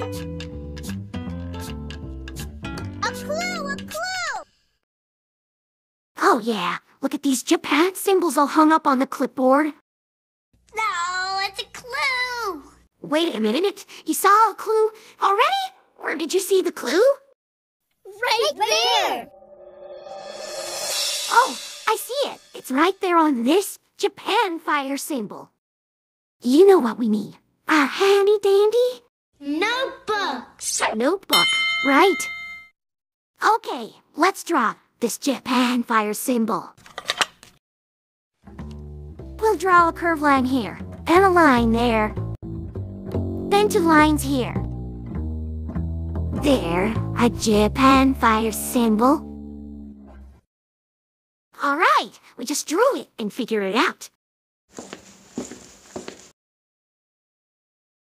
A clue! A clue! Oh yeah, look at these Japan symbols all hung up on the clipboard. No, it's a clue! Wait a minute, you saw a clue already? Where did you see the clue? Right, there! Oh, I see it. It's right there on this Japan fire symbol. You know what we need. A handy dandy! Notebook, right? Okay, let's draw this Japan fire symbol. We'll draw a curved line here and a line there. Then two lines here. There, a Japan fire symbol. All right, we just drew it and figured it out.